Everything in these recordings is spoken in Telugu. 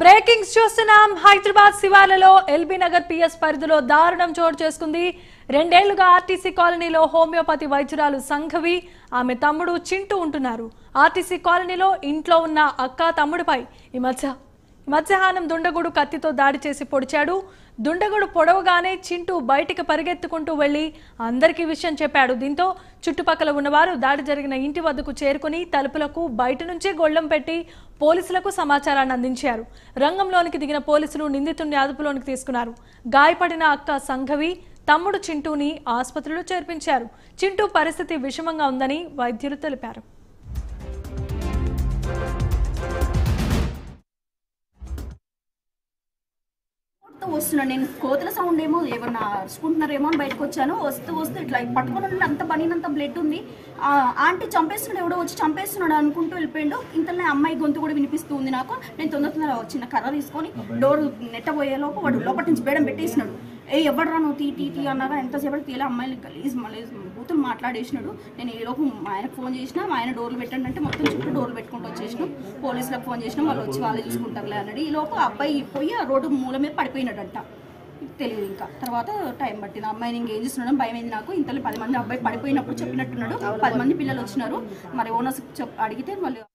బ్రేకింగ్స్ చూస్తున్నాం. హైదరాబాద్ శివార్లలో ఎల్బీ నగర్ పిఎస్ పరిధిలో దారుణం చోటు చేసుకుంది. రెండేళ్ళుగా ఆర్టీసీ కాలనీలో హోమియోపతి వైద్యురాలు సంఘవి ఆమె తమ్ముడు చింటూ ఉంటున్నారు. ఆర్టీసీ కాలనీలో ఇంట్లో ఉన్న అక్క తమ్ముడిపై ఈ మధ్య మధ్యాహ్నం దుండగుడు కత్తితో దాడి చేసి పొడిచాడు. దుండగుడు పొడవగానే చింటూ బయటికి పరిగెత్తుకుంటూ వెళ్ళి అందరికీ విషయం చెప్పాడు. దీంతో చుట్టుపక్కల ఉన్నవారు దాడి జరిగిన ఇంటి వద్దకు చేరుకుని తలుపులకు బయట నుంచే గొళ్ళెం పెట్టి పోలీసులకు సమాచారాన్ని అందించారు. రంగంలోనికి దిగిన పోలీసులు నిందితుడిని అదుపులోనికి తీసుకున్నారు. గాయపడిన అక్క సంఘవి తమ్ముడు చింటూని ఆసుపత్రిలో చేర్పించారు. చింటూ పరిస్థితి విషమంగా ఉందని వైద్యులు తెలిపారు. వస్తున్నాను నేను కోతల సౌండ్ ఏమో ఏమన్నా అరుచుకుంటున్నారేమో అని బయటకు వచ్చాను. వస్తూ వస్తూ ఇట్లా పట్టుకొని ఉండి అంత బనినంత బ్లడ్ ఉంది. ఆంటీ చంపేస్తున్నాడు ఎవడో వచ్చి చంపేస్తున్నాడు అనుకుంటూ వెళ్ళిపోయిండు. ఇంతలోనే అమ్మాయి గొంతు కూడా వినిపిస్తూ ఉంది నాకు. నేను తొందర తొందర చిన్న కర్ర తీసుకొని డోర్ నెట్టబోయేలోపు వాడు లోపటి నుంచి బేడం పెట్టేసినాడు. ఏ ఎవడరా నువ్వు తీ తీ తీ అన్నారా? ఎంతసేపటి తీలే అమ్మాయిని గలీజ్ మళ్ళీ కూతురు మాట్లాడేసినాడు. నేను ఈ లోపు మా ఆయనకు ఫోన్ చేసిన మా ఆయన డోర్లు పెట్టండి అంటే మొత్తం చుట్టూ డోర్లు పెట్టుకుంటూ వచ్చేసినాం. పోలీసులకు ఫోన్ చేసినాం వాళ్ళు వచ్చి వాళ్ళే చూసుకుంటారులే అన్నాడు. ఈ లోపు అబ్బాయి పోయి ఆ రోడ్డు మూల మీద పడిపోయినాడంట. తెలియదు ఇంకా. తర్వాత టైం పట్టింది. ఆ అమ్మాయిని ఇంకేం చేస్తున్నాడు భయం అయింది నాకు. ఇంతలో పది మంది అబ్బాయి పడిపోయినప్పుడు చెప్పినట్టున్నాడు. పది మంది పిల్లలు వచ్చినారు. మరి ఓనర్స్ చెప్ అడిగితే వాళ్ళు ఇక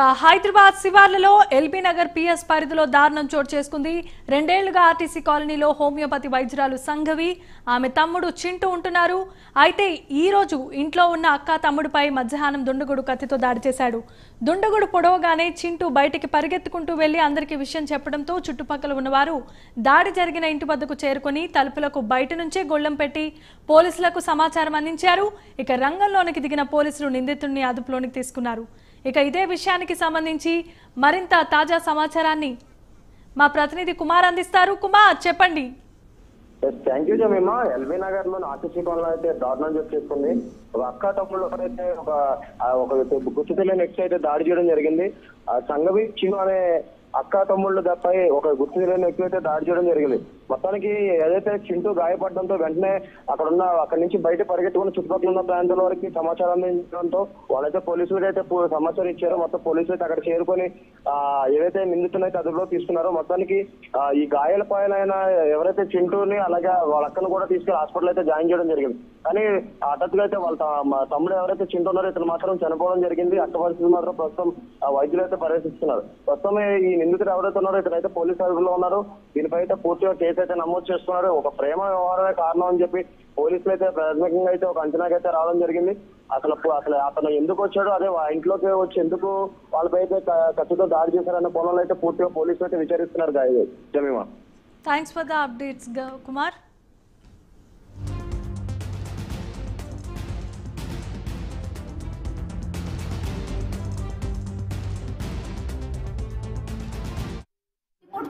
హైదరాబాద్ శివార్లలో ఎల్బీ నగర్ పిఎస్ పరిధిలో దారుణం చోటు చేసుకుంది. రెండేళ్ళుగా ఆర్టీసీ కాలనీలో హోమియోపతి వైద్యురాలు సంఘవి ఆమె తమ్ముడు చింటూ ఉంటున్నారు. అయితే ఈ రోజు ఇంట్లో ఉన్న అక్క తమ్ముడిపై మధ్యాహ్నం దుండగుడు కత్తితో దాడి చేశాడు. దుండగుడు పొడవగానే చింటూ బయటికి పరిగెత్తుకుంటూ వెళ్ళి అందరికీ విషయం చెప్పడంతో చుట్టుపక్కల ఉన్నవారు దాడి జరిగిన ఇంటి వద్దకు చేరుకొని తలుపులకు బయట నుంచే గొళ్ళెం పెట్టి పోలీసులకు సమాచారం అందించారు. ఇక రంగంలోనికి దిగిన పోలీసులు నిందితుడిని అదుపులోనికి తీసుకున్నారు. ఇక ఇదే విషయానికి సంబంధించి మరింత తాజా సమాచారాన్ని మా ప్రతినిధి కుమార్ అందిస్తారు. కుమార్ చెప్పండి. థ్యాంక్ యూ జమీమా ఎల్బీ నగర్లో ఆర్టీసీ కాలనీ అయితే దారుణం చేసుకుంది. ఒక అక్క తమ్ముళ్ళు ఒకరైతే ఒక ఒక గుర్తు తెలియని వ్యక్తి అయితే దాడి చేయడం జరిగింది. ఆ సంగవి చిను అనే అక్క తమ్ముళ్ళు పై ఒక గుర్తు తెలియని వ్యక్తి అయితే దాడి చేయడం జరిగింది. మొత్తానికి ఏదైతే చింటూ గాయపడడంతో వెంటనే అక్కడ ఉన్న అక్కడి నుంచి బయట పరిగెత్తుకుని చుట్టుపక్కల ఉన్న ప్రాంతాల వరకు సమాచారం అందించడంతో వాళ్ళైతే పోలీసులు అయితే సమాచారం ఇచ్చారో. మొత్తం పోలీసులు అయితే అక్కడ చేరుకొని ఆ ఏదైతే నిందితులను అయితే అదుపులో తీసుకున్నారో మొత్తానికి ఈ గాయాల పాయలైన ఎవరైతే చింటూని అలాగే వాళ్ళ అక్కను కూడా తీసుకెళ్ళి హాస్పిటల్ అయితే జాయిన్ చేయడం జరిగింది. కానీ హఠాత్తుగా అయితే వాళ్ళ తమ్ముడు ఎవరైతే చింటున్నారో ఇతను మాత్రం చనిపోవడం జరిగింది. అక్క పరిస్థితి మాత్రం ప్రస్తుతం ఆ వైద్యులు అయితే పర్యవేక్షిస్తున్నారు ప్రస్తుతం ఈ నిందితుడు ఎవరైతే ఉన్నారో ఇతనైతే పోలీస్ అదుపులో ఉన్నారు. దీనిపై అయితే పూర్తిగా కేసు అయితే నమోదు చేస్తున్నారు. ఒక ప్రేమ వ్యవహారమే కారణం అని చెప్పి పోలీసులు అయితే ప్రాథమికంగా అయితే ఒక అంచనాకి అయితే రావడం జరిగింది. అసలు అసలు అతను ఎందుకు వచ్చాడో అదే వా- ఇంట్లోకి వచ్చి ఎందుకు వాళ్ళపై అయితే క- దాడి చేశారన్న కోణంలో అయితే పూర్తిగా పోలీసులు అయితే విచారిస్తున్నారు Jemima. Thanks for the updates Kumar.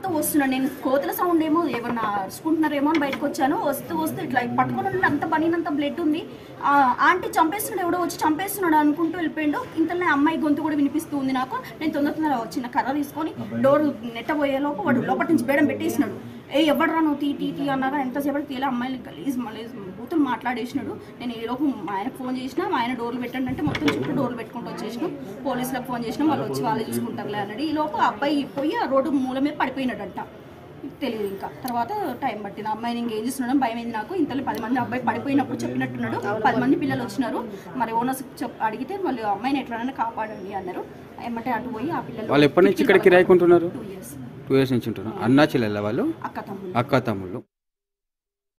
కొడుతూ వస్తున్నాను నేను కోతల సౌండ్ ఏమో ఏమన్నా అరుచుకుంటున్నారేమో అని బయటకు వచ్చాను. వస్తూ వస్తూ ఇట్లా పట్టుకొని ఉండి అంత బనినంత బ్లడ్ ఉంది. ఆ, ఆంటీ చంపేస్తున్నాడు ఎవడో వచ్చి చంపేస్తున్నాడు అనుకుంటూ వెళ్ళిపోయిండు. ఇంతలోనే అమ్మాయి గొంతు కూడా వినిపిస్తూ ఉంది నాకు. నేను తొందర తొందర చిన్న కర్ర తీసుకొని డోర్ నెట్టబోయేలోపు వాడు లోపటి నుంచి బేడం పెట్టేసినాడు. ఏ ఎవడరా నువ్వు? తీ తీ తీ అన్నారా? ఎంతసేపటి తీలే అమ్మాయిలు గలీజ్ మలీజ్ కూతురు మాట్లాడేసినాడు. నేను ఈలోపు లోపు మా ఆయనకు ఫోన్ చేసినా మా ఆయన డోర్లు పెట్టండి అంటే మొత్తం చుట్టూ డోర్లు పెట్టుకుంటూ వచ్చేసినాం. పోలీసులకు ఫోన్ చేసినాం వాళ్ళు వచ్చి వాళ్ళే చూసుకుంటారులే అన్నాడు. ఈ లోపు ఆ అబ్బాయి పోయి ఆ రోడ్డు మూల మీద పడిపోయినాడంట. తెలియదు ఇంకా. తర్వాత టైం పట్టింది. అమ్మాయిని ఇంకేం చేస్తున్నాడు భయం అయింది నాకు. ఇంతలో పది మంది అబ్బాయి పడిపోయినప్పుడు చెప్పినట్టున్నాడు. పది మంది పిల్లలు వచ్చినారు. మరి ఓనర్స్ అడిగితే వాళ్ళు అమ్మాయిని ఎట్లైనా కాపాడండి అన్నారు. ఏమంటే అటు పోయి ఆ పిల్లలు వాళ్ళు ఎప్పటి నుంచి ఇక్కడ కిరాయికుంటున్నారు? టూ ఇయర్స్ నుంచి ఉంటున్నారు. అన్నా చెల్లెళ్ళ వాళ్ళు? అక్క తమ్ముడు అక్క తమ్ముళ్ళు.